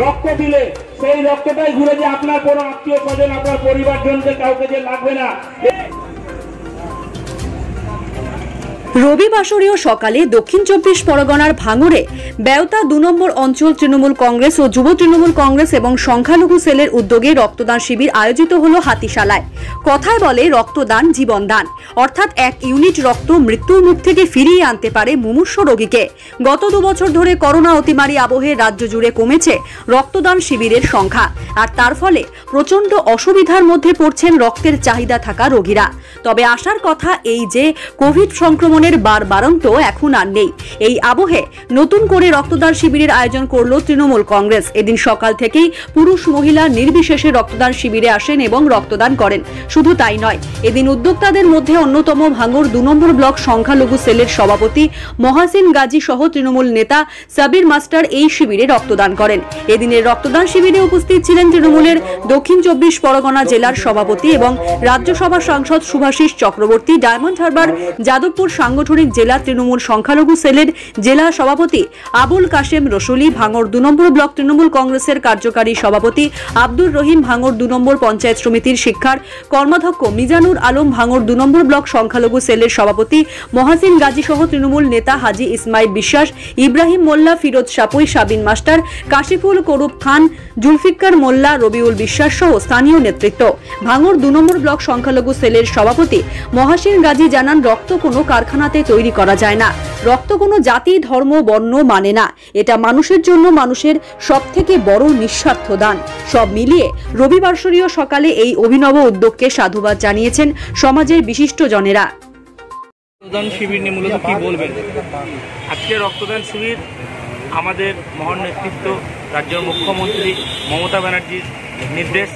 রক্ত দিলে, সেই রক্তটাই ঘুরে যে আপনার কোনো আত্মীয় স্বজন, আপনার পরিবারজনকে কাউকে যে লাগবে না। রবিবাসরীয় সকালে দক্ষিণ চব্বিশ পরগনার ভাঙড়ে বেওতা দু নম্বর অঞ্চল তৃণমূল কংগ্রেস ও যুব তৃণমূল কংগ্রেস এবং সংখ্যালঘু সেলের উদ্যোগে রক্তদান শিবির আয়োজিত হল হাতিশালায়। কথায় বলে, রক্তদান জীবনদান। অর্থাৎ এক ইউনিট রক্ত মৃত্যুর মুখ থেকে ফিরিয়ে আনতে পারে মুমূর্ষ রোগীকে। গত দু বছর ধরে করোনা অতিমারি আবহে রাজ্য জুড়ে কমেছে রক্তদান শিবিরের সংখ্যা। আর তার ফলে প্রচণ্ড অসুবিধার মধ্যে পড়ছেন রক্তের চাহিদা থাকা রোগীরা। তবে আসার কথা এই যে, কোভিড সংক্রমণের বার বারন্ত এখন আর নেই। এই আবহে নতুন করে রক্তদান শিবিরের আয়োজন করল তৃণমূল কংগ্রেস। এদিন সকাল থেকেই পুরুষ মহিলা নির্বিশেষে রক্তদান শিবিরে আসেন এবং রক্তদান করেন। শুধু তাই নয়, এদিন উদ্যোক্তাদের মধ্যে অন্যতম ভাঙর দু নম্বর ব্লক সংখ্যালঘু সেলের সভাপতি মহাসিন গাজী সহ তৃণমূল নেতা সাবির মাস্টার এই শিবিরে রক্তদান করেন। এদিনের রক্তদান শিবিরে উপস্থিত ছিলেন তৃণমূলের দক্ষিণ চব্বিশ পরগনা জেলার সভাপতি এবং রাজ্যসভা সাংসদ সুভাষিস চক্রবর্তী, ডায়মন্ড হারবার, যাদবপুর সাংগঠনিক জেলা তৃণমূল সংখ্যালঘু সেলের জেলা সভাপতি আবুল কাশেম রসুলি ভাঙর দু নম্বর ব্লক তৃণমূল কংগ্রেসের কার্যকারী সভাপতি আব্দুর রহিম ভাঙর দু নম্বর পঞ্চায়েত সমিতির শিক্ষার কর্মাধ্যক্ষ মিজানুর আলম ভাঙর দু নম্বর ব্লক সংখ্যালঘু সেলের সভাপতি মহাসিন গাজী সহ তৃণমূল নেতা হাজি ইসমাইল বিশ্বাস, ইব্রাহিম মোল্লা, ফিরোজ সাপুই, সাবিন মাস্টার, কাশিফুল করুপ খান জুলফিকার মোল্লা, রবিউল বিশ্বাস সহ স্থানীয় নেতৃত্ব। ভাঙর দু নম্বর ব্লক সংখ্যালঘু সেলের সভাপতি মহাসিন গাজী জানান, রক্ত কোনো কারখানাতে তৈরি করা যায় না। রক্ত কোনো জাতি, ধর্ম, বর্ণ মানে না। এটা মানুষের জন্য মানুষের সব থেকে বড় নিঃস্বার্থ দান। সব মিলিয়ে রবিবারসরীয় সকালে এই অভিনব উদ্যোগকে সাধুবাদ জানিয়েছেন সমাজের বিশিষ্ট জনেরা রক্তদান শিবির নিয়ে মূলত কি বলবেন? আজকে রক্তদান শিবির আমাদের মহান নেতৃত্ব, রাজ্যের মুখ্যমন্ত্রী মমতা ব্যানার্জির নির্দেশ।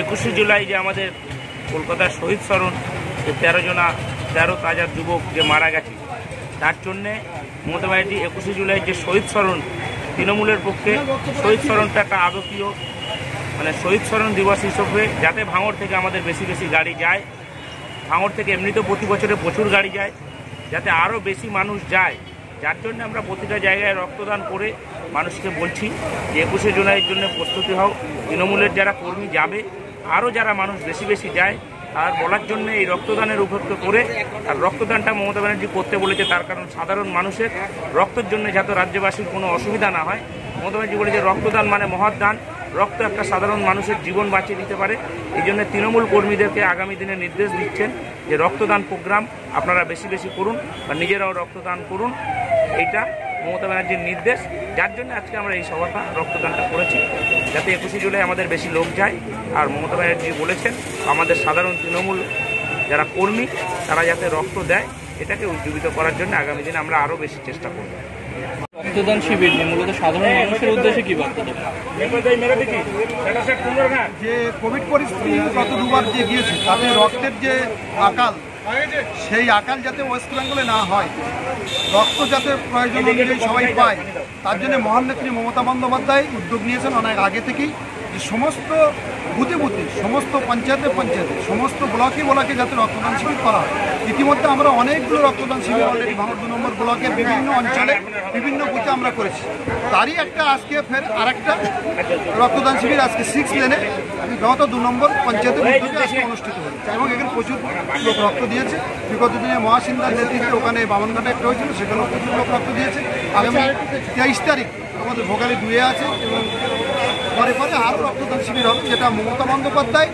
একুশে জুলাই যে আমাদের কলকাতার শহীদ স্মরণ, যে তেরো জনা তেরো তাজা যুবক যে মারা গেছে, তার জন্যে মমতা ব্যানার্জি একুশে জুলাই যে শহীদ স্মরণ, তৃণমূলের পক্ষে শহীদ স্মরণটা একটা আদতীয় মানে শহীদ স্মরণ দিবস হিসেবে যাতে ভাঙড় থেকে আমাদের বেশি বেশি গাড়ি যায়, ভাঙড় থেকে এমনিতেও প্রতি বছরে প্রচুর গাড়ি যায়, যাতে আরও বেশি মানুষ যায়। যার জন্য আমরা প্রতিটা জায়গায় রক্তদান করে মানুষকে বলছি যে একুশে জুলাইয়ের জন্য প্রস্তুতি হও, তৃণমূলের যারা কর্মী যাবে, আরও যারা মানুষ বেশি বেশি যায় তার বলার জন্য এই রক্তদানের উপযুক্ত করে, আর রক্তদানটা মমতা ব্যানার্জি করতে বলেছে তার কারণ সাধারণ মানুষের রক্তের জন্য যাতে রাজ্যবাসীর কোনো অসুবিধা না হয়। মমতা ব্যানার্জি বলেছে রক্তদান মানে মহৎ দান। রক্ত একটা সাধারণ মানুষের জীবন বাঁচিয়ে দিতে পারে। এই জন্য তৃণমূল কর্মীদেরকে আগামী দিনে নির্দেশ দিচ্ছেন যে রক্তদান প্রোগ্রাম আপনারা বেশি বেশি করুন বা নিজেরাও রক্তদান করুন। এইটা মমতা ব্যানার্জির নির্দেশ। যার জন্য আজকে আমরা এই সভাটা রক্তদানটা করেছি। যাতে একুশে জুলাই আমাদের বেশি লোক যায়। আর মমতা ব্যানার্জি বলেছেন আমাদের সাধারণ তৃণমূল যারা কর্মী তারা যাতে রক্ত দেয় এটাকে উজ্জীবিত করার জন্য আগামী দিনে আমরা আরও বেশি চেষ্টা করব। রক্তদান শিবির নিয়ে মূলত সাধারণ মানুষের উদ্দেশ্যে কি বার্তা? যে কোভিড পরিস্থিতি গত দুবার যে গিয়েছে তাতে রক্তের যে আকাল সেই আকাল যাতে ওয়েস্ট বেঙ্গলে না হয় রক্ত যাতে প্রয়োজন অনুযায়ী সবাই পায় তার জন্য মহান নেত্রী মমতা বন্দ্যোপাধ্যায় উদ্যোগ নিয়েছেন অনেক আগে থেকেই যে সমস্ত বুথে বুথে সমস্ত পঞ্চায়েতে পঞ্চায়েতে সমস্ত ব্লকে ব্লকে যাতে রক্তদান শিবির করা হয়। ইতিমধ্যে আমরা অনেকগুলো রক্তদান শিবির অলরেডি ভাঙর দু নম্বর ব্লকের বিভিন্ন অঞ্চলে বিভিন্ন বুথে আমরা করেছি। তারই একটা আজকে ফের আরেকটা রক্তদান শিবির আজকে সিক্স লেনে গত দু নম্বর পঞ্চায়েতের উদ্যোগে আজকে অনুষ্ঠিত হয়েছে এবং এখানে প্রচুর লোক রক্ত দিয়েছে। বিগত দিনে মহাসিন্দার নেতৃত্বে ওখানে বামনঘাটে একটা হয়েছিল, সেখানেও প্রচুর লোক রক্ত দিয়েছে। আগামী তেইশ তারিখ আমাদের ভোগালী দুয়ে আছে এবং পরে পরে আরও রক্তদান শিবির হবে, যেটা মমতা বন্দ্যোপাধ্যায়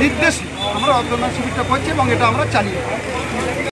নির্দেশে আমরা রক্তদান শিবিরটা করছি এবং এটা আমরা চালিয়ে।